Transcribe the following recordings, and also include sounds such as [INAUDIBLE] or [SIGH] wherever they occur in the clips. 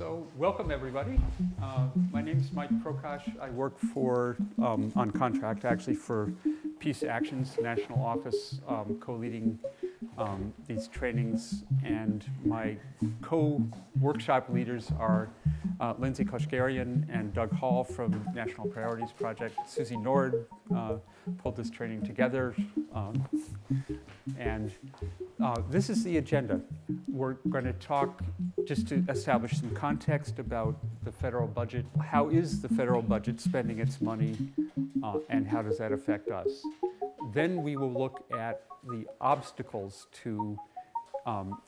So welcome everybody. Uh, my name is Mike Prokosch. I work for, um, on contract actually for Peace Actions National Office, um, co-leading um, these trainings. And my co-workshop leaders are uh, Lindsay Koshgarian and Doug Hall from National Priorities Project. Susie Nord uh, pulled this training together. Um, and uh, this is the agenda. We're going to talk just to establish some context about the federal budget. How is the federal budget spending its money uh, and how does that affect us? Then we will look at the obstacles to um,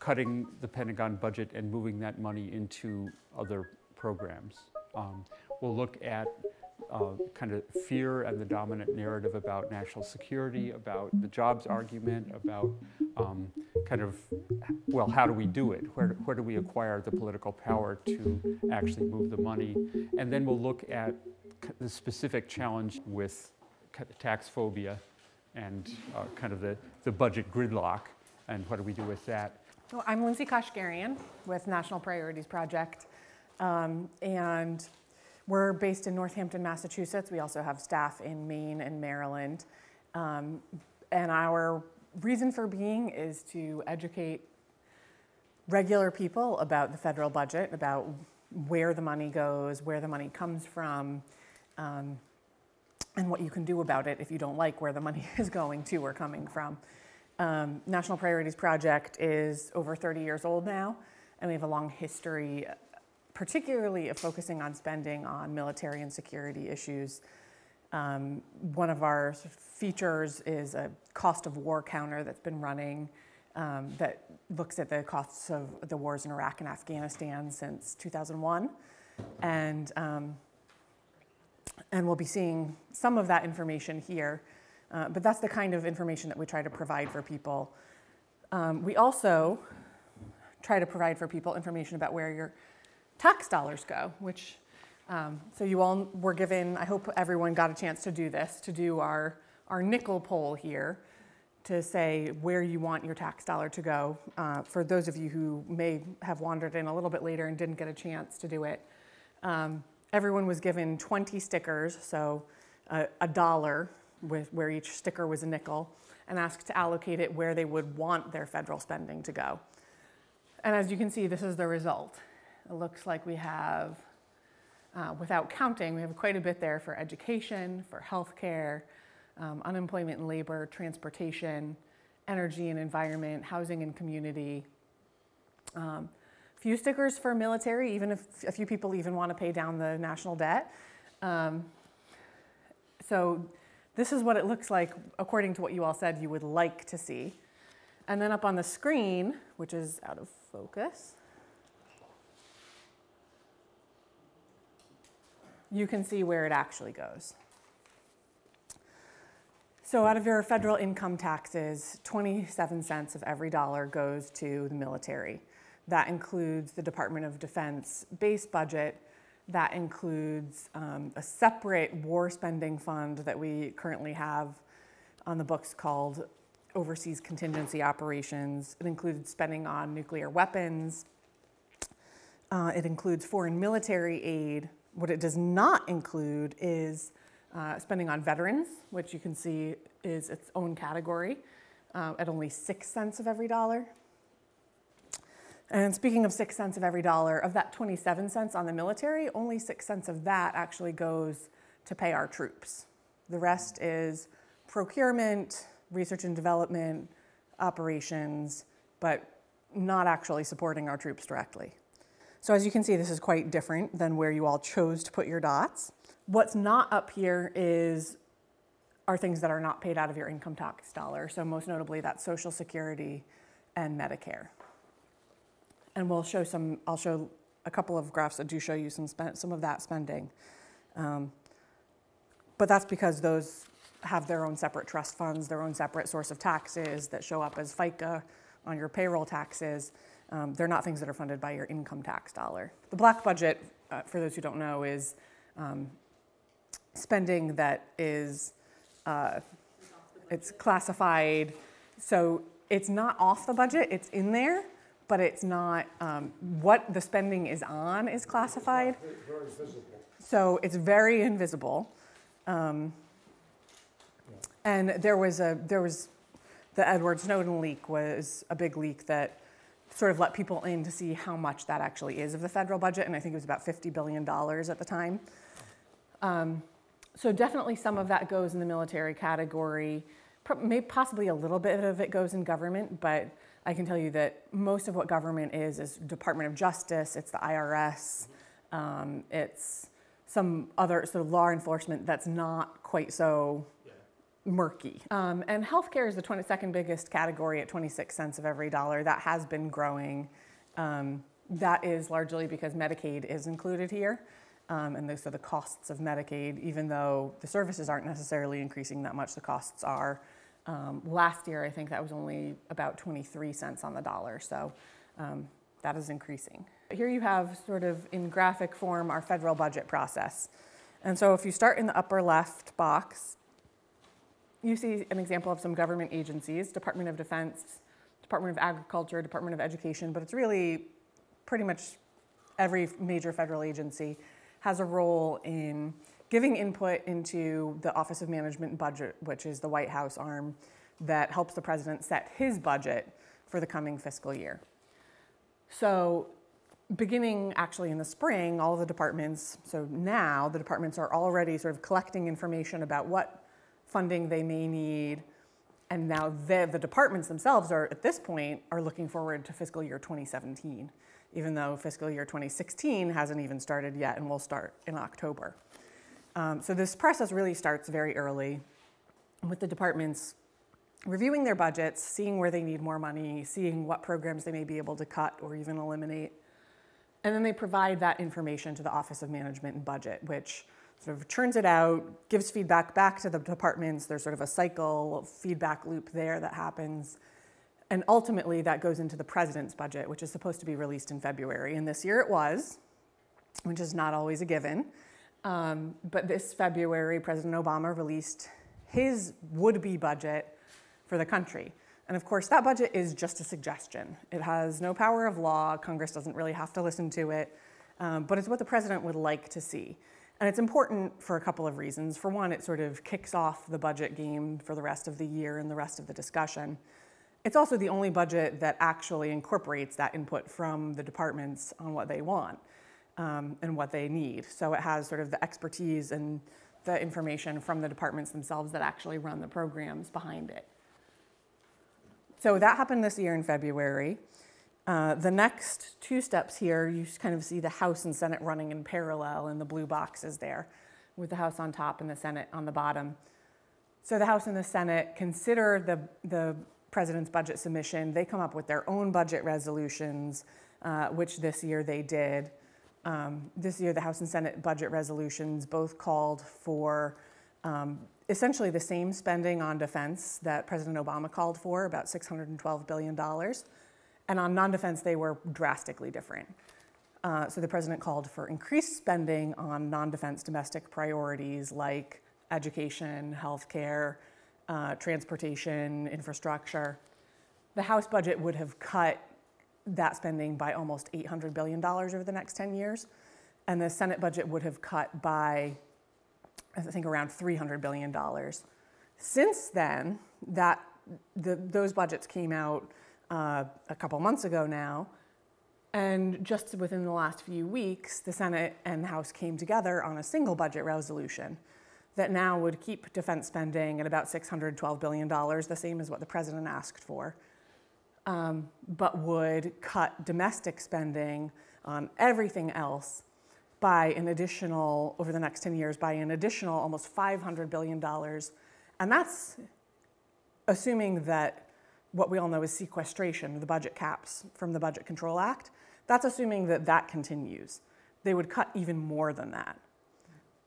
cutting the Pentagon budget and moving that money into other programs. Um, we'll look at uh, kind of fear and the dominant narrative about national security, about the jobs argument, about um, kind of, well, how do we do it? Where, where do we acquire the political power to actually move the money? And then we'll look at the specific challenge with tax phobia and uh, kind of the, the budget gridlock and what do we do with that. I'm Lindsay Koshgarian with National Priorities Project. Um, and we're based in Northampton, Massachusetts. We also have staff in Maine and Maryland. Um, and our reason for being is to educate regular people about the federal budget, about where the money goes, where the money comes from, um, and what you can do about it if you don't like where the money [LAUGHS] is going to or coming from. Um, National Priorities Project is over 30 years old now, and we have a long history particularly of focusing on spending on military and security issues. Um, one of our features is a cost of war counter that's been running um, that looks at the costs of the wars in Iraq and Afghanistan since 2001. And, um, and we'll be seeing some of that information here. Uh, but that's the kind of information that we try to provide for people. Um, we also try to provide for people information about where your tax dollars go, which, um, so you all were given, I hope everyone got a chance to do this, to do our, our nickel poll here to say where you want your tax dollar to go. Uh, for those of you who may have wandered in a little bit later and didn't get a chance to do it, um, everyone was given 20 stickers, so uh, a dollar with where each sticker was a nickel, and asked to allocate it where they would want their federal spending to go. And as you can see, this is the result. It looks like we have, uh, without counting, we have quite a bit there for education, for healthcare, um, unemployment and labor, transportation, energy and environment, housing and community. Um, few stickers for military, even if a few people even want to pay down the national debt. Um, so this is what it looks like according to what you all said you would like to see. And then up on the screen, which is out of focus, you can see where it actually goes. So out of your federal income taxes, 27 cents of every dollar goes to the military. That includes the Department of Defense base budget. That includes um, a separate war spending fund that we currently have on the books called Overseas Contingency Operations. It includes spending on nuclear weapons. Uh, it includes foreign military aid, what it does not include is uh, spending on veterans, which you can see is its own category uh, at only six cents of every dollar. And speaking of six cents of every dollar, of that 27 cents on the military, only six cents of that actually goes to pay our troops. The rest is procurement, research and development, operations, but not actually supporting our troops directly. So as you can see, this is quite different than where you all chose to put your dots. What's not up here is are things that are not paid out of your income tax dollar. So most notably that's Social Security and Medicare. And we'll show some, I'll show a couple of graphs that do show you some, some of that spending. Um, but that's because those have their own separate trust funds, their own separate source of taxes that show up as FICA on your payroll taxes. Um, they're not things that are funded by your income tax dollar. The black budget, uh, for those who don't know, is um, spending that is uh, it's classified. So it's not off the budget, it's in there, but it's not, um, what the spending is on is classified. Visible. So it's very invisible. Um, and there was a, there was, the Edward Snowden leak was a big leak that sort of let people in to see how much that actually is of the federal budget. And I think it was about $50 billion at the time. Um, so definitely some of that goes in the military category. Maybe possibly a little bit of it goes in government, but I can tell you that most of what government is is Department of Justice, it's the IRS, um, it's some other sort of law enforcement that's not quite so murky. Um, and healthcare is the 22nd biggest category at 26 cents of every dollar. That has been growing. Um, that is largely because Medicaid is included here. Um, and those are the costs of Medicaid, even though the services aren't necessarily increasing that much, the costs are. Um, last year, I think that was only about 23 cents on the dollar. So um, that is increasing. Here you have sort of in graphic form our federal budget process. And so if you start in the upper left box, you see an example of some government agencies, Department of Defense, Department of Agriculture, Department of Education, but it's really pretty much every major federal agency has a role in giving input into the Office of Management and Budget, which is the White House arm that helps the president set his budget for the coming fiscal year. So, beginning actually in the spring, all the departments, so now the departments are already sort of collecting information about what funding they may need. And now the, departments themselves are, at this point, are looking forward to fiscal year 2017, even though fiscal year 2016 hasn't even started yet and will start in October. Um, so this process really starts very early with the departments reviewing their budgets, seeing where they need more money, seeing what programs they may be able to cut or even eliminate. And then they provide that information to the Office of Management and Budget, which sort of churns it out, gives feedback back to the departments. There's sort of a cycle feedback loop there that happens. And ultimately, that goes into the president's budget, which is supposed to be released in February. And this year it was, which is not always a given. Um, but this February, President Obama released his would be budget for the country. And of course, that budget is just a suggestion. It has no power of law. Congress doesn't really have to listen to it. Um, but it's what the president would like to see. And it's important for a couple of reasons. For one, it sort of kicks off the budget game for the rest of the year and the rest of the discussion. It's also the only budget that actually incorporates that input from the departments on what they want um, and what they need. So it has sort of the expertise and the information from the departments themselves that actually run the programs behind it. So that happened this year in February. Uh, the next two steps here, you kind of see the House and Senate running in parallel in the blue boxes there, with the House on top and the Senate on the bottom. So the House and the Senate consider the, the president's budget submission. They come up with their own budget resolutions, uh, which this year they did. Um, this year, the House and Senate budget resolutions both called for um, essentially the same spending on defense that President Obama called for, about $612 billion. And on non defense, they were drastically different. Uh, so the president called for increased spending on non defense domestic priorities like education, healthcare, uh, transportation, infrastructure. The House budget would have cut that spending by almost $800 billion over the next 10 years. And the Senate budget would have cut by, I think, around $300 billion. Since then, that, the, those budgets came out uh, a couple months ago now. And just within the last few weeks, the Senate and the House came together on a single budget resolution that now would keep defense spending at about $612 billion, the same as what the president asked for um, but would cut domestic spending on everything else by an additional, over the next 10 years, by an additional almost $500 billion. And that's assuming that what we all know is sequestration, the budget caps from the Budget Control Act. That's assuming that that continues. They would cut even more than that.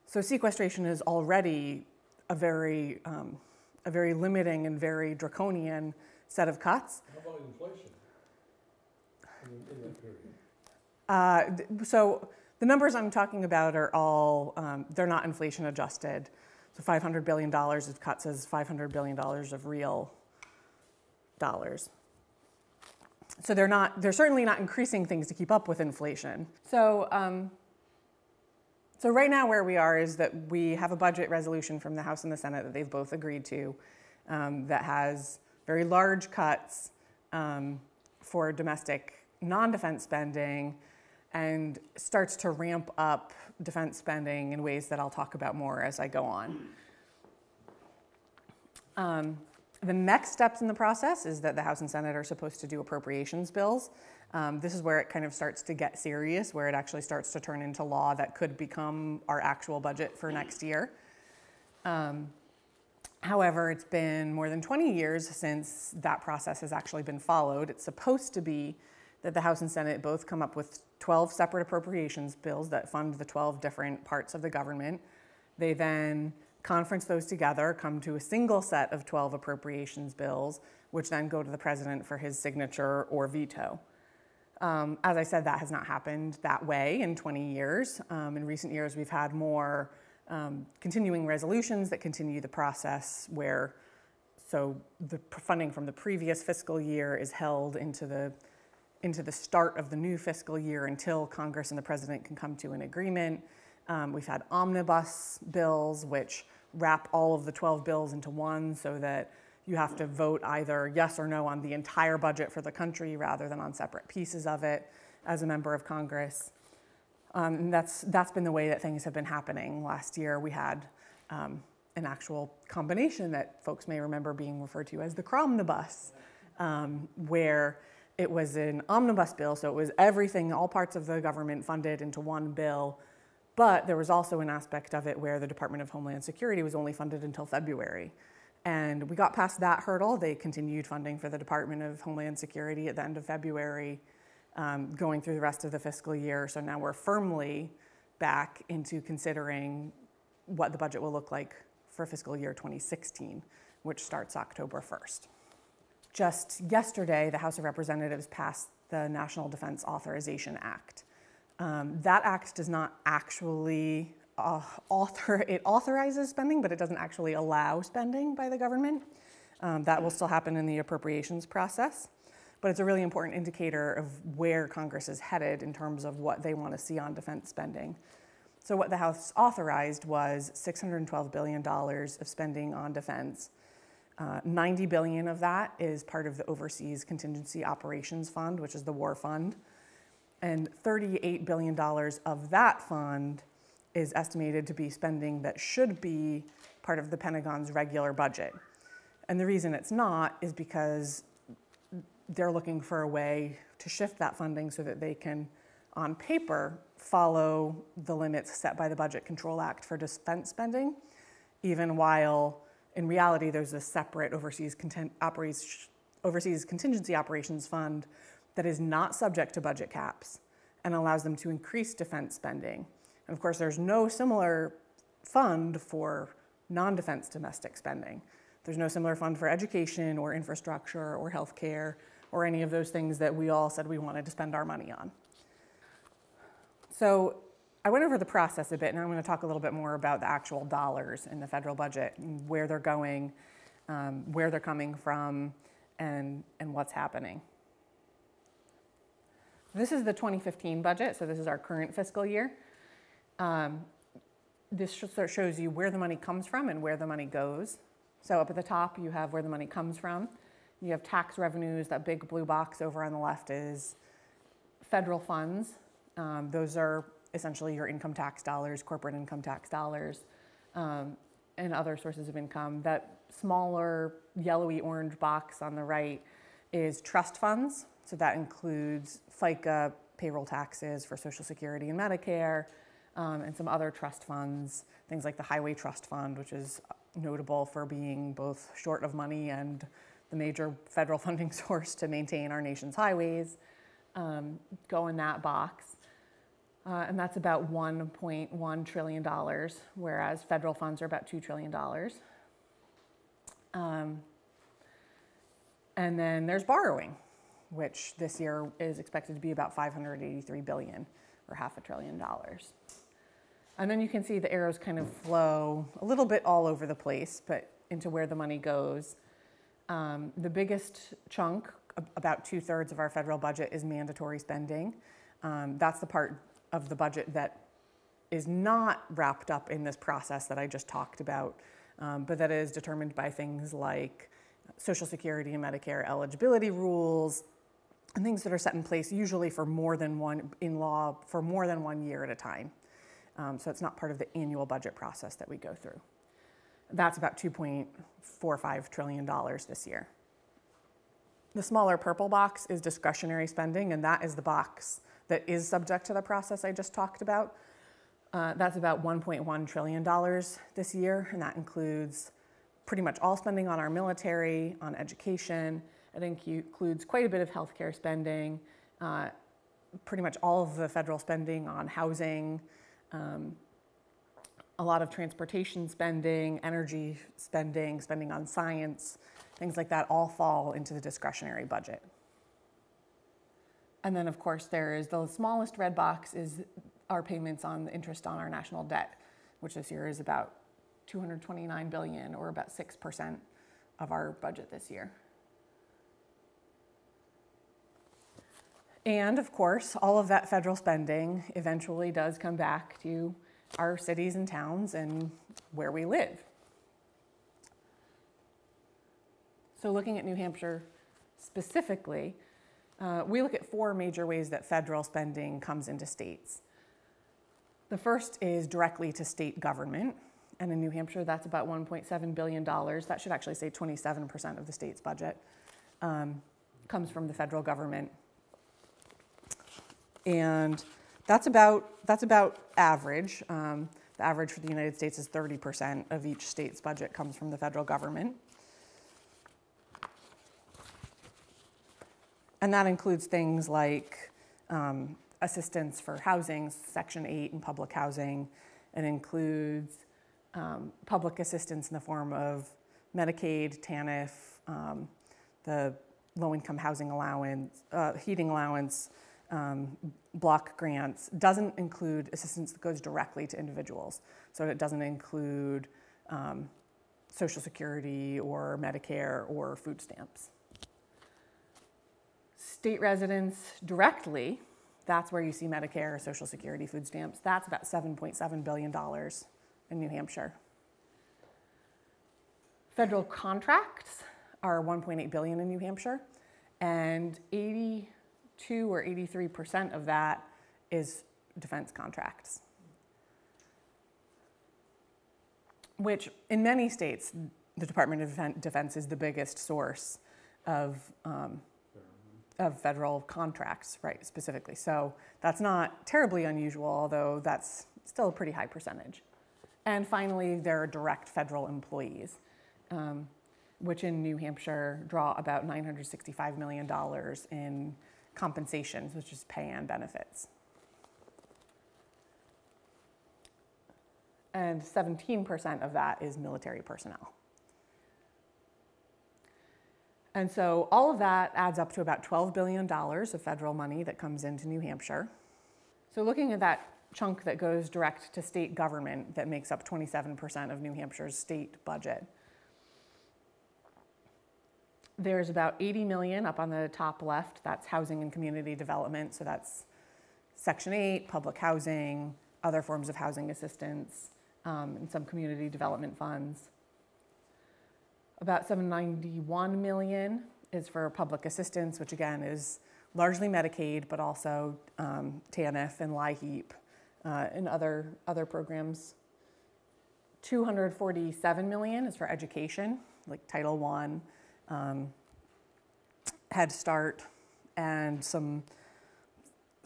So sequestration is already a very, um, a very limiting and very draconian set of cuts. How about inflation in, in that period? Uh, so the numbers I'm talking about are all, um, they're not inflation adjusted. So $500 billion of cuts is $500 billion of real dollars. so they're not, they're certainly not increasing things to keep up with inflation. So, um, so right now where we are is that we have a budget resolution from the House and the Senate that they've both agreed to um, that has very large cuts um, for domestic non-defense spending and starts to ramp up defense spending in ways that I'll talk about more as I go on. Um, the next steps in the process is that the House and Senate are supposed to do appropriations bills. Um, this is where it kind of starts to get serious, where it actually starts to turn into law that could become our actual budget for next year. Um, however, it's been more than 20 years since that process has actually been followed. It's supposed to be that the House and Senate both come up with 12 separate appropriations bills that fund the 12 different parts of the government. They then conference those together, come to a single set of 12 appropriations bills, which then go to the president for his signature or veto. Um, as I said, that has not happened that way in 20 years. Um, in recent years, we've had more um, continuing resolutions that continue the process where so the funding from the previous fiscal year is held into the into the start of the new fiscal year until Congress and the president can come to an agreement. Um, we've had omnibus bills, which wrap all of the 12 bills into one so that you have to vote either yes or no on the entire budget for the country rather than on separate pieces of it as a member of Congress. Um, and that's, that's been the way that things have been happening. Last year we had um, an actual combination that folks may remember being referred to as the Cromnibus, um, where it was an omnibus bill, so it was everything, all parts of the government funded into one bill. But there was also an aspect of it where the Department of Homeland Security was only funded until February. And we got past that hurdle. They continued funding for the Department of Homeland Security at the end of February, um, going through the rest of the fiscal year. So now we're firmly back into considering what the budget will look like for fiscal year 2016, which starts October 1st. Just yesterday, the House of Representatives passed the National Defense Authorization Act. Um, that act does not actually uh, author, it authorizes spending, but it doesn't actually allow spending by the government. Um, that will still happen in the appropriations process. But it's a really important indicator of where Congress is headed in terms of what they want to see on defense spending. So, what the House authorized was $612 billion of spending on defense uh, 90 billion of that is part of the Overseas Contingency Operations Fund, which is the war fund. And $38 billion of that fund is estimated to be spending that should be part of the Pentagon's regular budget. And the reason it's not is because they're looking for a way to shift that funding so that they can, on paper, follow the limits set by the Budget Control Act for defense spending, even while in reality, there's a separate overseas, overseas contingency operations fund that is not subject to budget caps and allows them to increase defense spending. And of course, there's no similar fund for non defense domestic spending. There's no similar fund for education or infrastructure or healthcare or any of those things that we all said we wanted to spend our money on. So I went over the process a bit, and I'm going to talk a little bit more about the actual dollars in the federal budget, and where they're going, um, where they're coming from, and, and what's happening. This is the 2015 budget, so this is our current fiscal year. Um, this shows you where the money comes from and where the money goes. So up at the top, you have where the money comes from. You have tax revenues, that big blue box over on the left is federal funds. Um, those are essentially your income tax dollars, corporate income tax dollars, um, and other sources of income. That smaller yellowy orange box on the right is trust funds. So that includes FICA, payroll taxes for Social Security and Medicare, um, and some other trust funds, things like the Highway Trust Fund, which is notable for being both short of money and the major federal [LAUGHS] funding source to maintain our nation's highways, um, go in that box. Uh, and that's about $1.1 trillion, whereas federal funds are about $2 trillion. Um, and then there's borrowing, which this year is expected to be about 583 billion, or half a trillion dollars. And then you can see the arrows kind of flow a little bit all over the place, but into where the money goes. Um, the biggest chunk about two-thirds of our federal budget is mandatory spending. Um, That's the part of the budget that is not wrapped up in this process that I just talked about, um, but that is determined by things like Social Security and Medicare eligibility rules, and things that are set in place usually for more than one, in law, for more than one year at a time. Um, So it's not part of the annual budget process that we go through. That's about $2.45 trillion this year. The smaller purple box is discretionary spending, and that is the box that is subject to the process I just talked about. Uh, That's about $1.1 trillion this year, and that includes pretty much all spending on our military, on education. I think it includes quite a bit of healthcare spending, uh, pretty much all of the federal spending on housing, um, a lot of transportation spending, energy spending, spending on science, things like that all fall into the discretionary budget. And then, of course, there is the smallest red box is our payments on the interest on our national debt, which this year is about 229 billion, or about 6% of our budget this year. And of course, all of that federal spending eventually does come back to our cities and towns and where we live. So, looking at New Hampshire specifically, uh, we look at four major ways that federal spending comes into states. The first is directly to state government, and in New Hampshire, that's about $1.7 billion. That should actually say 27% of the state's budget um, comes from the federal government. And that's about, that's about average. Um, the average for the United States is 30% of each state's budget comes from the federal government. And that includes things like um, assistance for housing, Section 8 and public housing. It includes um, public assistance in the form of Medicaid, TANF, um, the low income housing allowance, uh, heating allowance, um, block grants. Doesn't include assistance that goes directly to individuals. So it doesn't include um, Social Security or Medicare or food stamps state residents directly, that's where you see Medicare, Social Security, food stamps. That's about $7.7 billion in New Hampshire. Federal contracts are 1.8 billion in New Hampshire, and 82 or 83% of that is defense contracts. Which in many states, the Department of Defense is the biggest source of um, of federal contracts, right, specifically. So that's not terribly unusual, although that's still a pretty high percentage. And finally, there are direct federal employees, um, which in New Hampshire draw about $965 million in compensations, which is pay and benefits. And 17% of that is military personnel. And so all of that adds up to about $12 billion of federal money that comes into New Hampshire. So looking at that chunk that goes direct to state government that makes up 27% of New Hampshire's state budget. There's about 80 million up on the top left, that's housing and community development. So that's Section 8, public housing, other forms of housing assistance, um, and some community development funds. About 791 million is for public assistance, which again is largely Medicaid, but also um, TANF and LIHEAP uh, and other, other programs. 247 million is for education, like Title I, um, Head Start, and some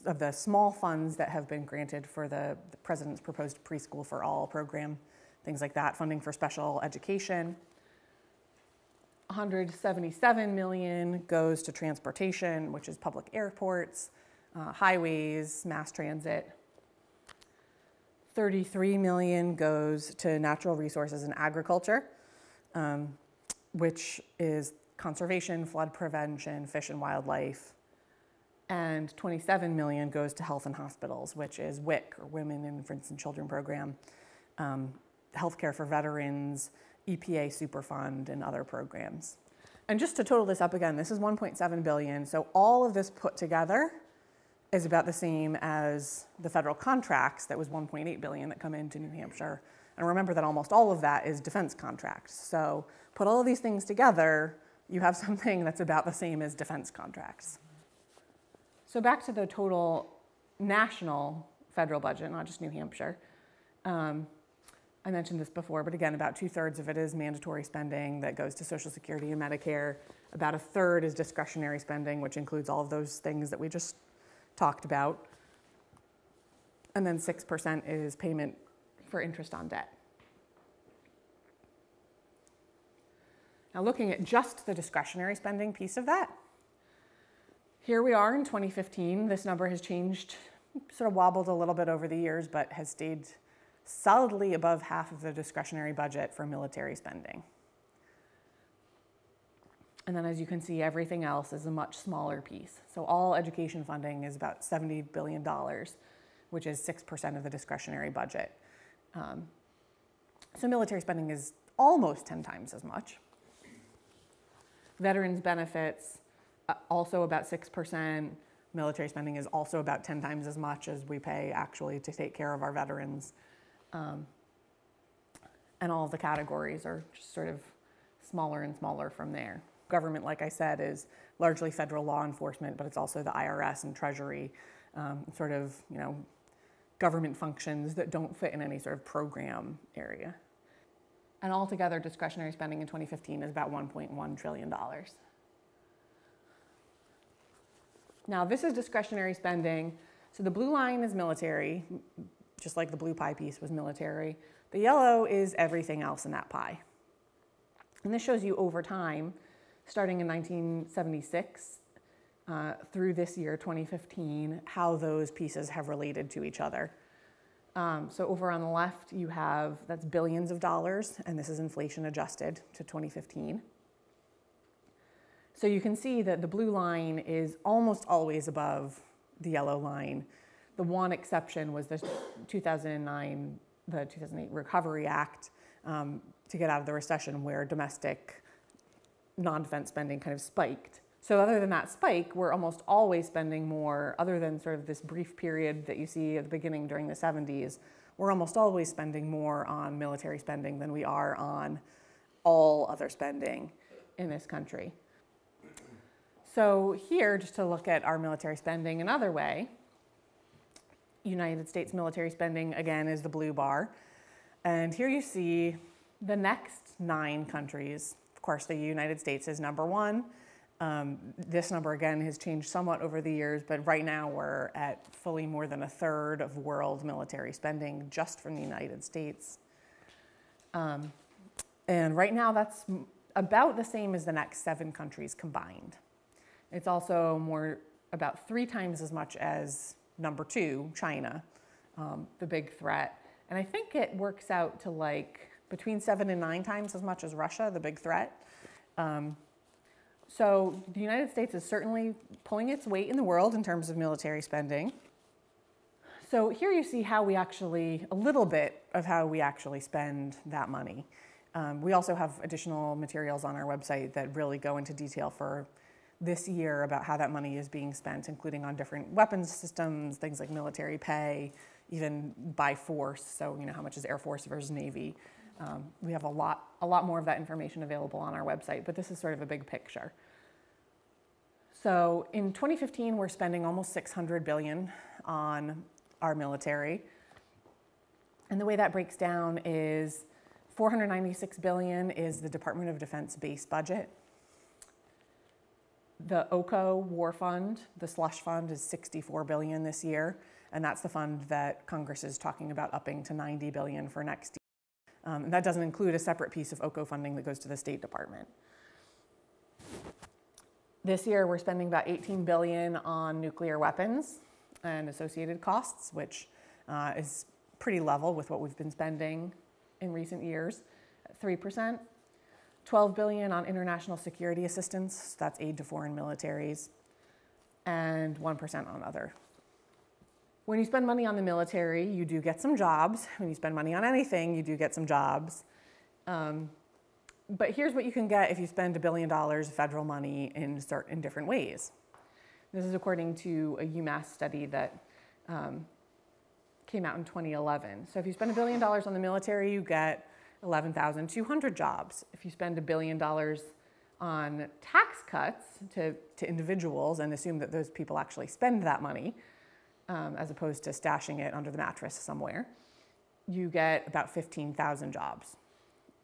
of the small funds that have been granted for the, the President's proposed preschool for all program, things like that, funding for special education. 177 million goes to transportation, which is public airports, uh, highways, mass transit. 33 million goes to natural resources and agriculture, um, which is conservation, flood prevention, fish and wildlife. And 27 million goes to health and hospitals, which is WIC, or Women, Infants, and Children Program, um, healthcare for veterans, EPA Superfund, and other programs. And just to total this up again, this is 1.7 billion. So all of this put together is about the same as the federal contracts that was 1.8 billion that come into New Hampshire. And remember that almost all of that is defense contracts. So put all of these things together, you have [LAUGHS] something that's about the same as defense contracts. So back to the total national federal budget, not just New Hampshire. Um, I mentioned this before, but again, about two thirds of it is mandatory spending that goes to Social Security and Medicare. About a third is discretionary spending, which includes all of those things that we just talked about. And then 6% is payment for interest on debt. Now, looking at just the discretionary spending piece of that, here we are in 2015. This number has changed, sort of wobbled a little bit over the years, but has stayed solidly above half of the discretionary budget for military spending. And then as you can see, everything else is a much smaller piece. So all education funding is about $70 billion, which is 6% of the discretionary budget. Um, so military spending is almost 10 times as much. Veterans benefits, uh, also about 6%. Military spending is also about 10 times as much as we pay actually to take care of our veterans. Um, and all the categories are just sort of smaller and smaller from there. Government, like I said, is largely federal law enforcement, but it's also the IRS and Treasury, um, sort of, you know, government functions that don't fit in any sort of program area. And altogether, discretionary spending in 2015 is about $1.1 trillion. Now, this is discretionary spending. So the blue line is military, just like the blue pie piece was military. The yellow is everything else in that pie. And this shows you over time, starting in 1976 uh, through this year, 2015, how those pieces have related to each other. Um, so over on the left, you have, that's billions of dollars, and this is inflation adjusted to 2015. So you can see that the blue line is almost always above the yellow line the one exception was the 2009, the 2008 Recovery Act um, to get out of the recession where domestic non-defense spending kind of spiked. So other than that spike, we're almost always spending more, other than sort of this brief period that you see at the beginning during the 70s, we're almost always spending more on military spending than we are on all other spending in this country. So here, just to look at our military spending another way, United States military spending, again, is the blue bar. And here you see the next nine countries. Of course, the United States is number one. Um, this number, again, has changed somewhat over the years, but right now we're at fully more than a third of world military spending just from the United States. Um, and right now, that's about the same as the next seven countries combined. It's also more about three times as much as number two, China, um, the big threat. And I think it works out to like between seven and nine times as much as Russia, the big threat. Um, so the United States is certainly pulling its weight in the world in terms of military spending. So here you see how we actually, a little bit of how we actually spend that money. Um, we also have additional materials on our website that really go into detail for this year about how that money is being spent, including on different weapons systems, things like military pay, even by force. So, you know, how much is Air Force versus Navy? Um, we have a lot, a lot more of that information available on our website, but this is sort of a big picture. So in 2015, we're spending almost 600 billion on our military. And the way that breaks down is 496 billion is the Department of Defense base budget. The OCO War Fund, the slush fund, is 64 billion this year, and that's the fund that Congress is talking about upping to 90 billion for next year. Um, and that doesn't include a separate piece of OCO funding that goes to the State Department. This year, we're spending about 18 billion on nuclear weapons and associated costs, which uh, is pretty level with what we've been spending in recent years, 3%. 12 billion on international security assistance, that's aid to foreign militaries, and 1% on other. When you spend money on the military, you do get some jobs. When you spend money on anything, you do get some jobs. Um, but here's what you can get if you spend a billion dollars of federal money in certain different ways. This is according to a UMass study that um, came out in 2011. So if you spend a billion dollars on the military, you get 11,200 jobs. If you spend a billion dollars on tax cuts to, to individuals and assume that those people actually spend that money, um, as opposed to stashing it under the mattress somewhere, you get about 15,000 jobs.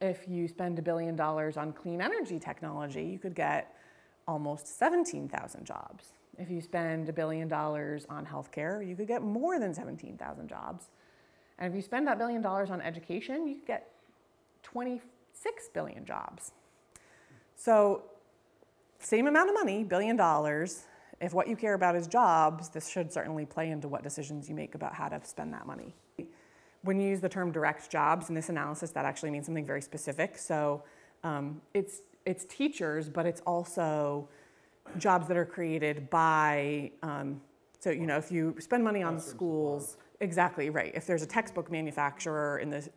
If you spend a billion dollars on clean energy technology, you could get almost 17,000 jobs. If you spend a billion dollars on healthcare, you could get more than 17,000 jobs. And if you spend that billion dollars on education, you could get 26 billion jobs. So, same amount of money, billion dollars. If what you care about is jobs, this should certainly play into what decisions you make about how to spend that money. When you use the term direct jobs in this analysis, that actually means something very specific. So, um, it's, it's teachers, but it's also jobs that are created by, um, so, you know, if you spend money on schools, exactly right. If there's a textbook manufacturer in the,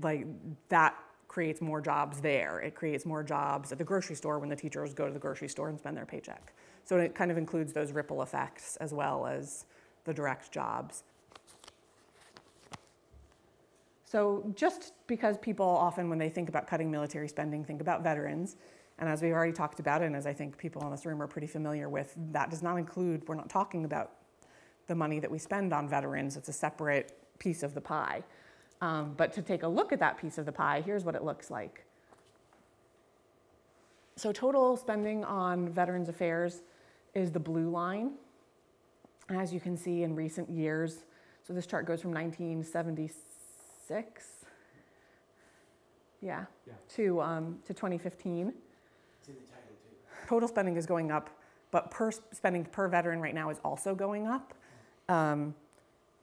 like, that creates more jobs there. It creates more jobs at the grocery store when the teachers go to the grocery store and spend their paycheck. So it kind of includes those ripple effects as well as the direct jobs. So just because people often, when they think about cutting military spending, think about veterans, and as we've already talked about, and as I think people in this room are pretty familiar with, that does not include, we're not talking about the money that we spend on veterans. It's a separate piece of the pie. Um, but to take a look at that piece of the pie, here's what it looks like. So total spending on Veterans Affairs is the blue line. As you can see in recent years, so this chart goes from 1976, yeah, Yeah. to, um, to 2015. It's the title too. Total spending is going up, but per spending per veteran right now is also going up. Um,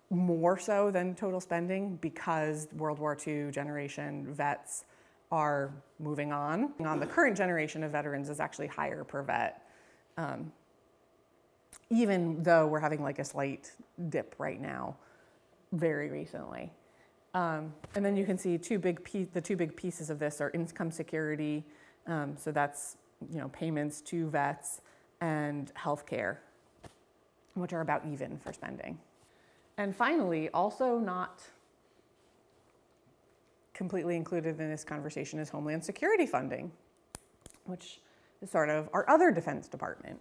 more so than total spending because World War II generation vets are moving on. On the current generation of veterans is actually higher per vet, um, even though we're having like a slight dip right now, very recently. Um, and then you can see two big the two big pieces of this are income security, um, so that's you know payments to vets and healthcare, which are about even for spending. And finally, also not completely included in this conversation is Homeland Security funding, which is sort of our other Defense Department.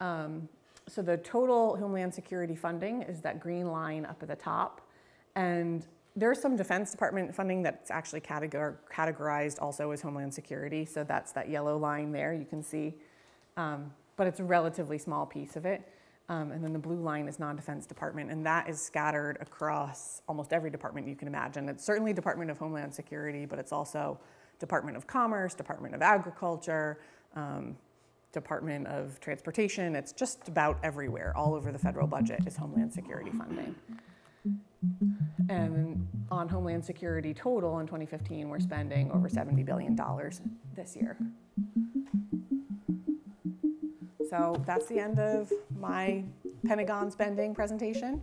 Um, so the total Homeland Security funding is that green line up at the top. And there's some Defense Department funding that's actually categor- categorized also as Homeland Security. So that's that yellow line there, you can see. Um, but it's a relatively small piece of it. Um, and then the blue line is non-defense department, and that is scattered across almost every department you can imagine. It's certainly Department of Homeland Security, but it's also Department of Commerce, Department of Agriculture, um, Department of Transportation. It's just about everywhere, all over the federal budget is Homeland Security funding. And on Homeland Security total in 2015, we're spending over $70 billion this year. So that's the end of my Pentagon spending presentation.